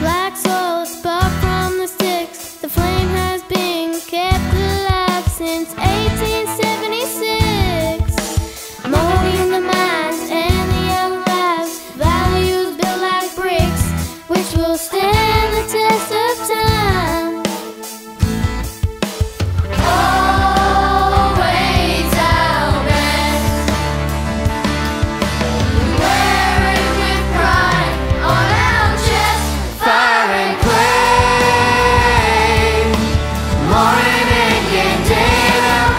Black souls spark from the sticks, the flame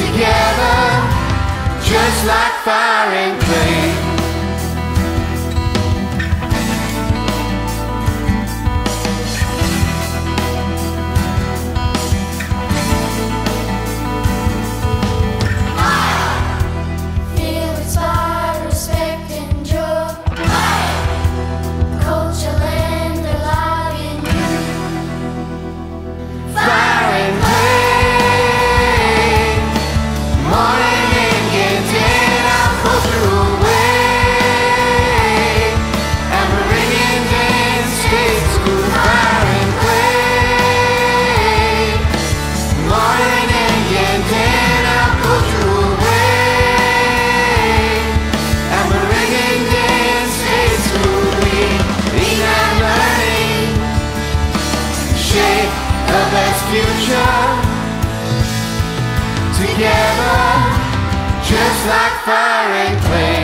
together just like fire. Best future together, just like fire and clay.